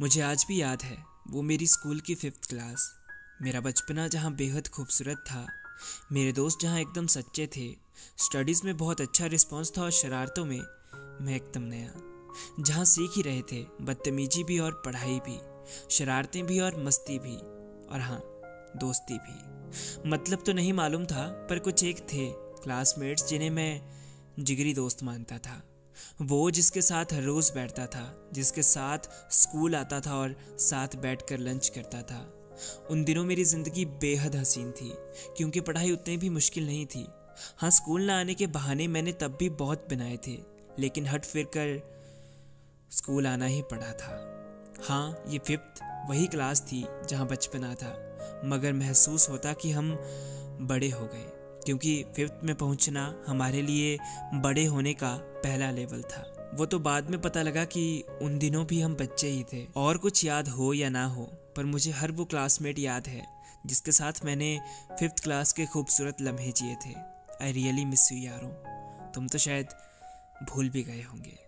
मुझे आज भी याद है, वो मेरी स्कूल की फिफ्थ क्लास मेरा बचपना जहाँ बेहद खूबसूरत था, मेरे दोस्त जहाँ एकदम सच्चे थे। स्टडीज़ में बहुत अच्छा रिस्पॉन्स था और शरारतों में मैं एकदम नया। जहाँ सीख ही रहे थे, बदतमीजी भी और पढ़ाई भी, शरारतें भी और मस्ती भी, और हाँ दोस्ती भी। मतलब तो नहीं मालूम था, पर कुछ एक थे क्लासमेट्स जिन्हें मैं जिगरी दोस्त मानता था। वो जिसके साथ हर रोज़ बैठता था, जिसके साथ स्कूल आता था और साथ बैठकर लंच करता था। उन दिनों मेरी ज़िंदगी बेहद हसीन थी, क्योंकि पढ़ाई उतनी भी मुश्किल नहीं थी। हाँ स्कूल ना आने के बहाने मैंने तब भी बहुत बनाए थे, लेकिन हट फिर कर स्कूल आना ही पड़ा था। हाँ ये फिफ्थ वही क्लास थी जहाँ बचपना था, मगर महसूस होता कि हम बड़े हो गए। क्योंकि फिफ्थ में पहुँचना हमारे लिए बड़े होने का पहला लेवल था। वो तो बाद में पता लगा कि उन दिनों भी हम बच्चे ही थे। और कुछ याद हो या ना हो, पर मुझे हर वो क्लासमेट याद है, जिसके साथ मैंने फिफ्थ क्लास के खूबसूरत लम्हे जिए थे। आई रियली मिस यू यारों। तुम तो शायद भूल भी गए होंगे।